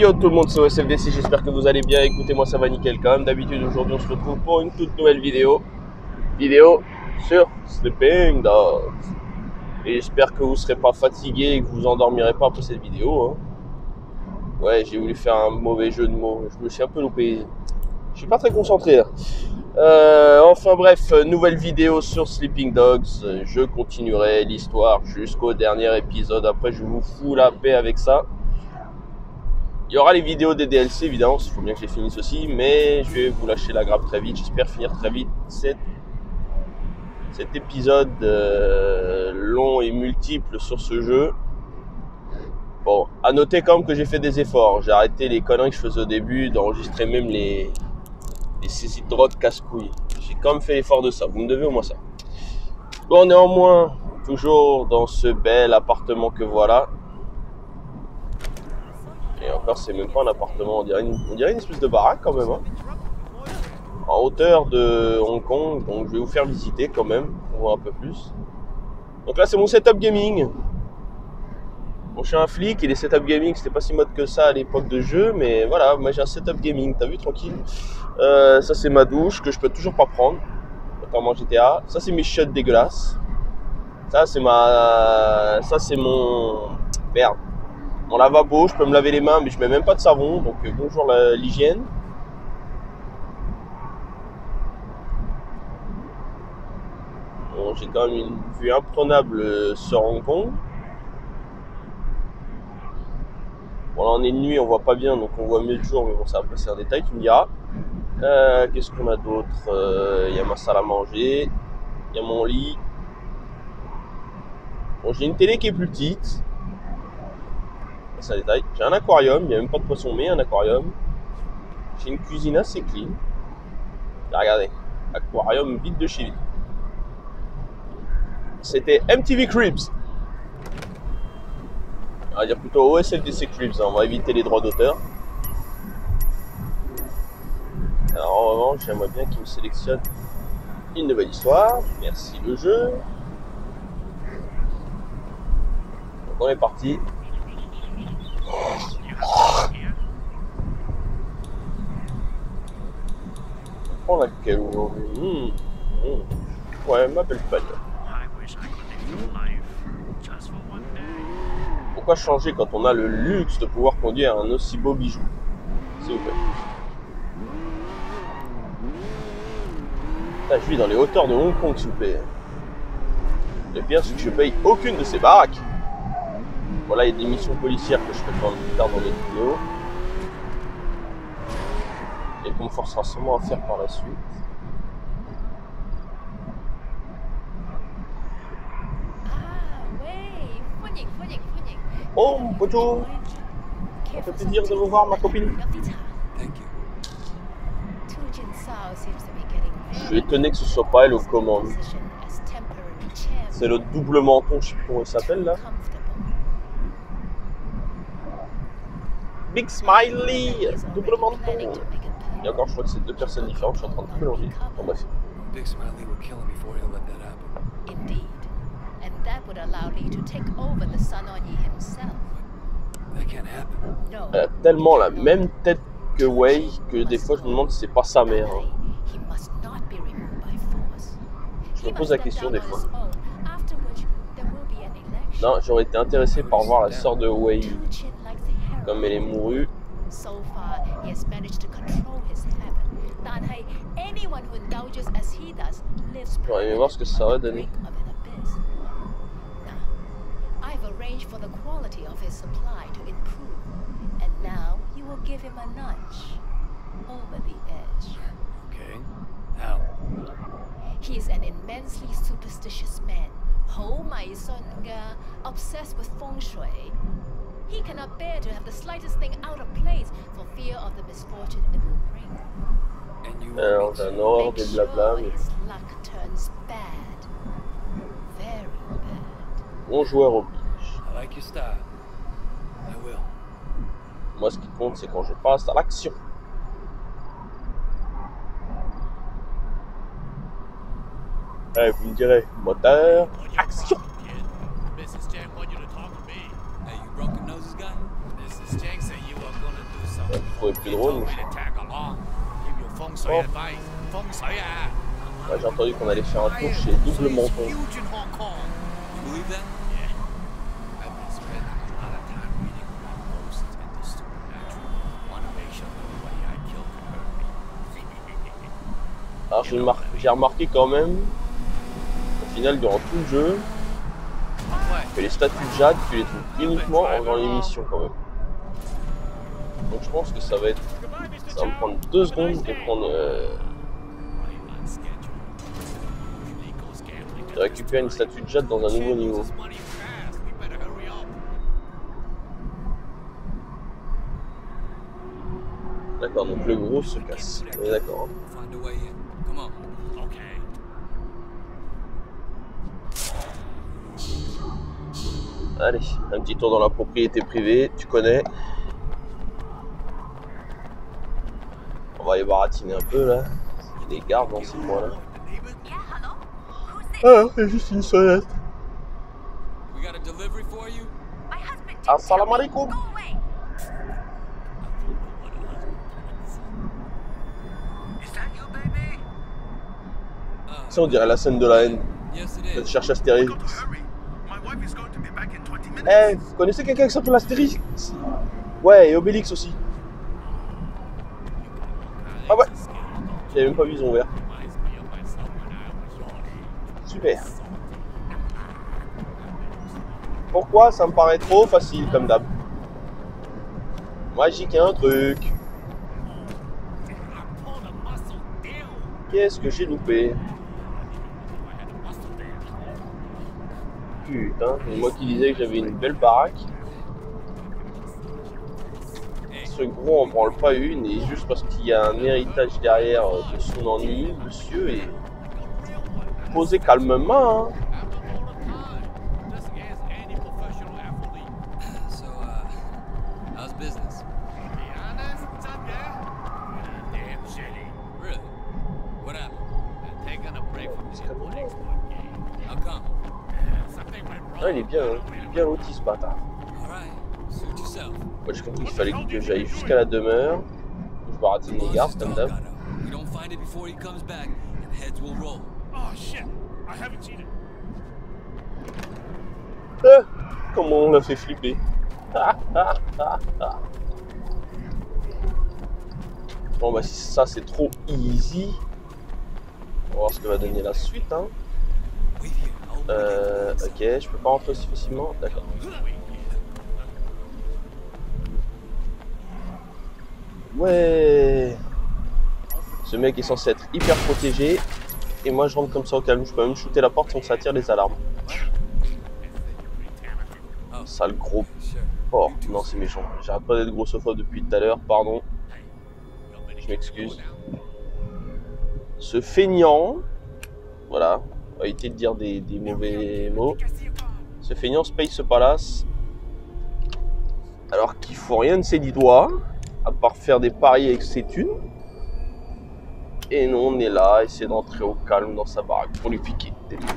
Yo tout le monde, c'est OSFDC, j'espère que vous allez bien. Écoutez-moi, ça va nickel comme d'habitude. Aujourd'hui, on se retrouve pour une toute nouvelle vidéo. Vidéo sur Sleeping Dogs. Et j'espère que vous ne serez pas fatigué et que vous endormirez pas après cette vidéo. hein. Ouais, j'ai voulu faire un mauvais jeu de mots. Je me suis un peu loupé. Je suis pas très concentré. là. Euh, enfin bref, nouvelle vidéo sur Sleeping Dogs. Je continuerai l'histoire jusqu'au dernier épisode. Après, je vous fous la paix avec ça. Il y aura les vidéos des DLC évidemment, il faut bien que je les finisse aussi, mais je vais vous lâcher la grappe très vite. J'espère finir très vite cet, cet épisode euh, long et multiple sur ce jeu. Bon, à noter quand même que j'ai fait des efforts. J'ai arrêté les conneries que je faisais au début, d'enregistrer même les, les saisies de drogue casse-couilles. J'ai quand même fait l'effort de ça, vous me devez au moins ça. Bon, néanmoins, toujours dans ce bel appartement que voilà. Et encore, c'est même pas un appartement, on dirait une, espèce de baraque quand même. hein. En hauteur de Hong Kong, donc je vais vous faire visiter quand même, pour voir un peu plus. Donc là, c'est mon setup gaming. Bon, je suis un flic et les setup gaming, c'était pas si mode que ça à l'époque de jeu, mais voilà, moi j'ai un setup gaming, t'as vu, tranquille. Euh, ça, c'est ma douche que je peux toujours pas prendre, notamment GTA. Ça, c'est mes shots dégueulasses. Ça, c'est ma. Ça, c'est mon. Merde. Mon lavabo, je peux me laver les mains, mais je mets même pas de savon, donc euh, bonjour l'hygiène. Bon, j'ai quand même une vue imprenable euh, sur Hong Kong. Bon, là on est de nuit, on voit pas bien, donc on voit mieux le jour, mais bon, ça va passer un détail, tu me diras. Euh, Qu'est-ce qu'on a d'autre Il y a ma salle à manger, il y a mon lit. Bon, j'ai une télé qui est plus petite. J'ai un aquarium, il n'y a même pas de poisson, mais un aquarium. J'ai une cuisine assez clean. Regardez, aquarium vide de chez vide. C'était MTV Cribs. On va dire plutôt OSLDC Cribs, hein, on va éviter les droits d'auteur. Alors en revanche, j'aimerais bien qu'il me sélectionne une nouvelle histoire. Merci le jeu. Donc on est parti. On a quel aujourd'hui Hmm, hmm. Ouais, m'appelle pas. I wish I could live your life just for one day. Pourquoi changer quand on a le luxe de pouvoir conduire un aussi beau bijou S'il vous plaît? Putain, je vis dans les hauteurs de Hong Kong, s'il vous plaît. Le pire, c'est que je paye aucune de ces baraques. Voilà, il y a des missions policières que je quand même plus tard dans les vidéos et qu'on me forcera sûrement à faire par la suite. Oh, Bojo Ça fait plaisir de vous voir, ma copine. Je suis étonné que ce soit pas elle aux commandes. C'est le double menton, je sais plus comment il s'appelle là. Big Smiley, double menton. Et encore, je crois que c'est deux personnes différentes, je suis en train de tout mélanger. Bon, bref. Big Smiley will kill him before he'll let that happen. Indeed. And that would allow Lee to take over the Sun On Yi himself. That can't happen. No. Elle a tellement la même tête que Wei que des fois je me demande si c'est pas sa mère. hein. He must not be removed by force. Je me pose la question des fois. Non, j'aurais été intéressé par voir la sœur de Wei. Comme elle est mourue, So far, he has managed to control his habit. 但系 anyone who indulges as he does lives J'aurais aimé voir ce que ça va donner. brink of an abyss. Now, I've arranged for the quality of his supply to improve, and now you will give him a nudge over the edge. Okay. How? He is an immensely superstitious man. 好迷信㗎 obsessed with feng shui. He cannot bear to have the slightest thing out of place for fear of the misfortune it will bring. And you euh, ordre Make sure blabla. Mais his luck turns bad. Very bad. bon joueur oblige. I like your style. I will. Moi, ce qui compte, c'est quand je passe à l'action. Eh, vous me direz, moteur, action trouvais plus drôle. Oh. J'ai entendu qu'on allait faire un tour chez Double Menton. Alors j'ai mar- j'ai remarqué quand même, au final, durant tout le jeu, que les statues de Jade, tu les trouves uniquement en faisant l'émission quand même. Donc je pense que ça va être. Ça va me prendre deux secondes de prendre. euh, récupérer une statue de Jade dans un nouveau niveau. D'accord, donc le gros se casse. On est d'accord. hein. Allez, un petit tour dans la propriété privée, tu connais. On va y baratiner un peu là. Il y a des gardes dans ces mois là. Ah, c'est juste une sonnette. We got a delivery for you? Assalamu alaikum. Uh, Ça, on dirait la scène de la haine. is. cherche Astérix. Eh, vous connaissez quelqu'un qui s'appelle Astérix? Ouais, et Obélix aussi. Ah ouais J'avais même pas vu, ils. Super. Pourquoi ça me paraît trop facile comme d'hab? A un truc. Qu'est-ce que j'ai loupé? Putain, c'est moi qui disais que j'avais une belle baraque. Gros en branle pas une et juste parce qu'il y a un héritage derrière euh, de son ennui, monsieur est posé calmement. hein. Ah, il est bien, il bien loti ce bâtard. Moi j'ai compris qu'il fallait que j'aille jusqu'à la demeure, je baratine les gardes comme d'hab. We don't find it before he comes back, and heads will roll. Oh shit! I haven't cheated. Ah, comment on l'a fait flipper. bon bah si ça c'est trop easy. On va voir ce que va donner la suite. Hein. Euh, ok, je peux pas rentrer aussi facilement. D'accord. Ouais. Ce mec est censé être hyper protégé. Et moi je rentre comme ça au calme. Je peux même shooter la porte sans que ça attire les alarmes. Sale gros porc. Non, c'est méchant. J'arrête pas d'être grossophobe depuis tout à l'heure. Pardon. Je m'excuse. Ce feignant. Voilà. On va éviter de dire des, mauvais mots. Ce feignant se paye ce palace. Alors qu'il faut rien de ses doigts. À part faire des paris avec ses thunes. Et nous, on est là, à essayer d'entrer au calme dans sa baraque pour lui piquer des trucs.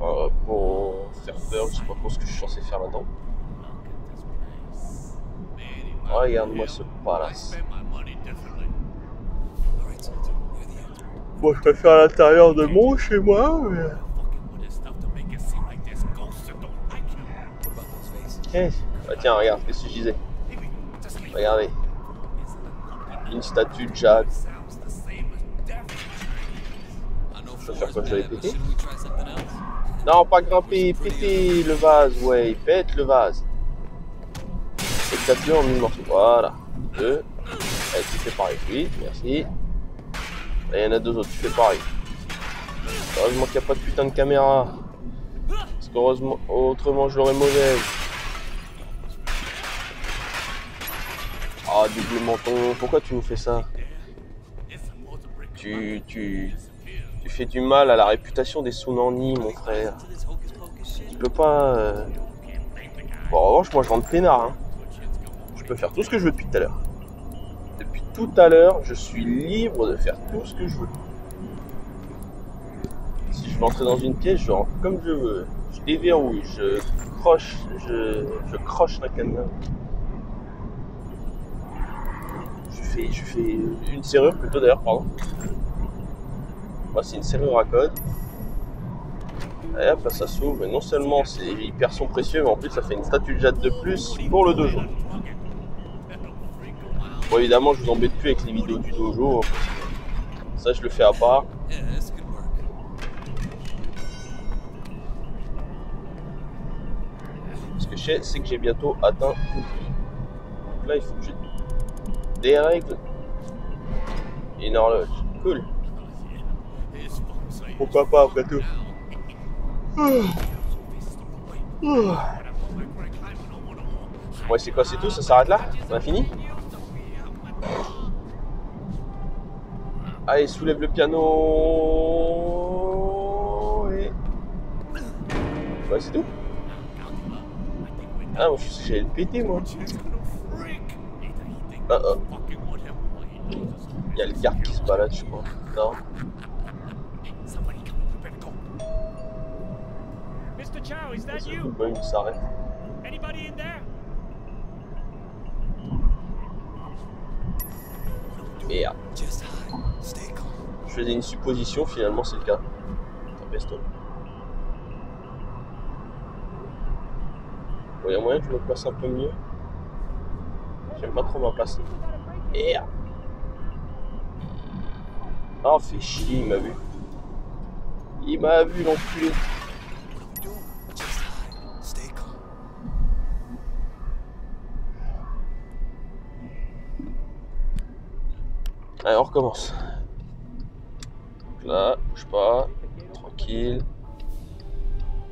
Euh, pour faire peur, je sais pas trop ce que je suis censé faire là-dedans. Regarde-moi ce palace. Moi, je préfère à l'intérieur de mon chez moi. mais- Bah tiens, regarde, qu'est-ce que je disais Regardez, une statue de Jade. four faire quoi, je vais péter? Non, pas grimper, péter le vase, ouais, pète le vase. Éclate-le en mille morceaux. Voilà. Deux. Allez, tu fais pareil. Oui, merci. Et il y en a deux autres, tu fais pareil. Heureusement qu'il n'y a pas de putain de caméra. Parce qu'heureusement, autrement je l'aurais mauvaise. Ah, double menton, pourquoi tu nous fais ça tu, tu, tu fais du mal à la réputation des Sunani, mon frère. Tu peux pas. euh, Bon, en revanche, moi je rentre peinard. Hein. Je peux faire tout ce que je veux depuis tout à l'heure. Depuis tout à l'heure, je suis libre de faire tout ce que je veux. Si je veux entrer dans une pièce, je rentre comme je veux. Je déverrouille, je croche, je, je croche la caméra. Je fais une serrure plutôt d'ailleurs, pardon. Moi, c'est une serrure à code. Et hop, ça s'ouvre. Et non seulement c'est hyper son précieux, mais en plus, ça fait une statue de jade de plus pour le dojo. Bon, évidemment, je vous embête plus avec les vidéos du dojo. Ça, je le fais à part. Ce que je sais, c'est que j'ai bientôt atteint. Donc là, il faut que j'ai des règles une horloge. Cool. Pourquoi pas après tout Ouais, c'est quoi, c'est tout Ça s'arrête là On a fini Allez, soulève le piano. Et... Ouais, c'est tout Ah, moi je sais que j'allais le péter, moi. Ah, ah. Il y a le garde qui se balade, je crois. Non. Mr. Chow, is that you? il s'arrête. Anybody in there? Merde. Je faisais une supposition, finalement c'est le cas. Tempeste. Il y a moyen que je me place un peu mieux. J'aime pas trop ma place. Merde. Oh, fait chier, il m'a vu. Il m'a vu, l'enculé. Allez, on recommence. Donc là, bouge pas. Tranquille.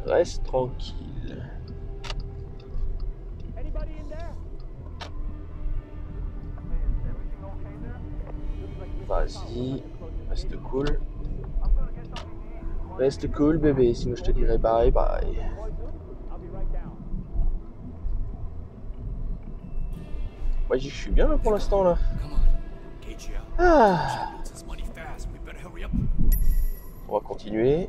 Reste tranquille. Vas-y. Reste cool. Reste cool, bébé, sinon je te dirai bye bye. Moi, j'y suis bien là pour l'instant là. Ah, on va continuer.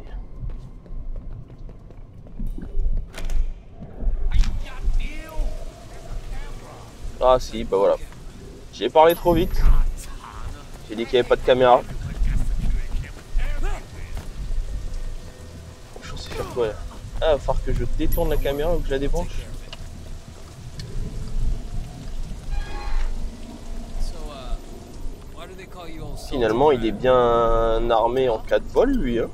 Ah si, bah voilà. J'ai parlé trop vite. J'ai dit qu'il n'y avait pas de caméra. Je sais faire quoi Ah, il va falloir que je détourne la caméra ou que je la débranche. Finalement, il est bien armé en cas de vol, lui. Hein.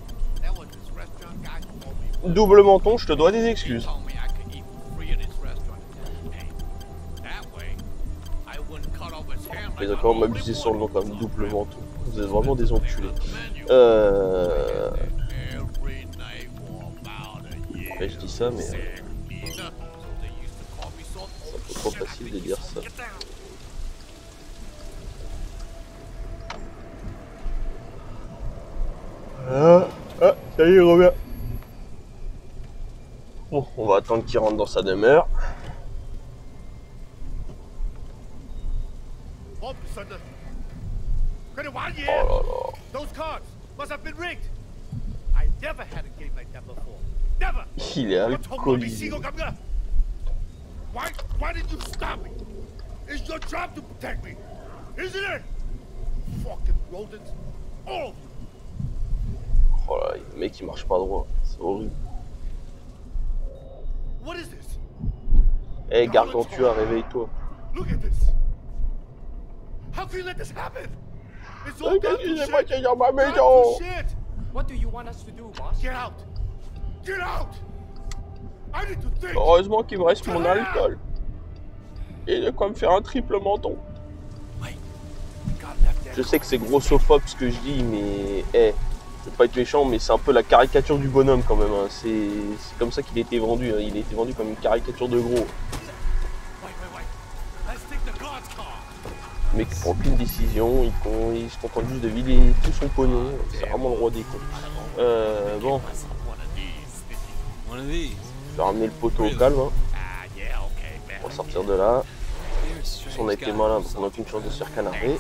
Double menton, je te dois des excuses. Les like encore I'm m'abuser sur le nom comme double menton. Vous êtes vraiment des enculés. Euh... Every night for about a year. ouais, je dis ça, mais euh, c'est trop facile de dire ça. Ah, ah, ça y est, il revient. Bon, on va attendre qu'il rentre dans sa demeure. Could have one Oh year. là là. Those cards must have been rigged. I never had a game like that before. Never. Il est alcoolisé. Why? Why did you stop me? It's your job to protect me, isn't it? Fucking rodents, all of you. Oh là, le mec il marche pas droit. C'est horrible. What is this? Eh, Gargantua, réveille-toi. Look at this. How can you let this happen? It's all down to shit. dans ma Down to shit. What do you want us to do, boss? Get out. Get out. I need to think. Heureusement qu'il me reste mon alcool. Et de quoi me faire un triple menton. Wait. God left there. Je sais que c'est grossophobe ce que je dis, mais eh, je veux pas être méchant, mais c'est un peu la caricature du bonhomme quand même. hein. C'est c'est comme ça qu'il a été vendu. hein. Il a été vendu comme une caricature de gros. Mec prend aucune décision, il, se contente juste de vider tout son pognon. C'est vraiment le roi des cons. Euh, bon, je vais ramener le poteau au calme. hein. On va sortir de là. On a été malin, on n'a aucune chance de se faire canarder.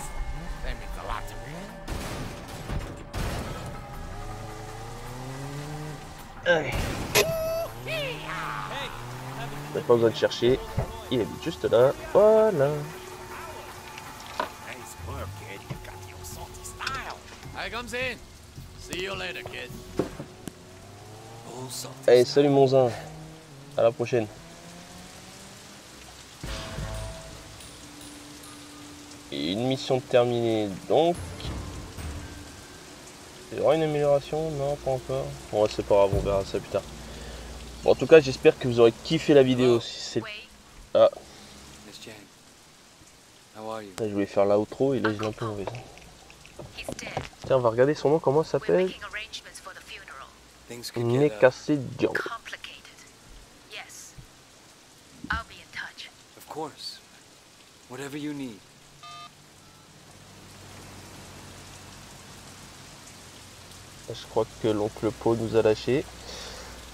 Allez. Vous n'avez pas besoin de chercher. Il habite juste là. Voilà. Kid. You got the old salty style. I comes in. See you later, kid. Allez, salut mon zin. À la prochaine. Et une mission terminée donc. Il y aura une amélioration? Non, pas encore. Bon, c'est pas grave, on verra ça plus tard. Bon, en tout cas, j'espère que vous aurez kiffé la vidéo. Si c'est Ah. You? je voulais faire l'outro et là, j'ai un peu mauvais. he's dead. Tiens, on va regarder son nom, comment il We're s'appelle uh, in touch. Of course. Whatever you need. Je crois que l'oncle Po nous a lâché.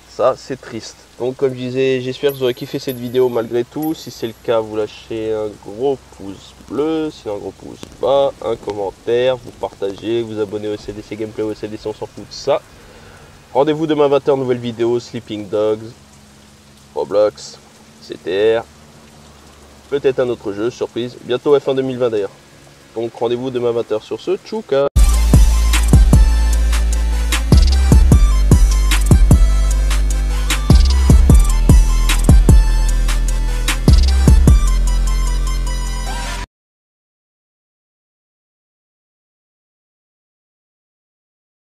Ça, c'est triste. Donc, comme je disais, j'espère que vous aurez kiffé cette vidéo malgré tout. Si c'est le cas, vous lâchez un gros pouce bleu, sinon un gros pouce bas, un commentaire, vous partagez, vous abonnez au CDC Gameplay au CDC, on s'en fout de ça. Rendez-vous demain 20h, nouvelle vidéo, Sleeping Dogs, Roblox, CTR, peut-être un autre jeu, surprise. Bientôt F1 2020 d'ailleurs. Donc rendez-vous demain 20h sur ce. Tchouka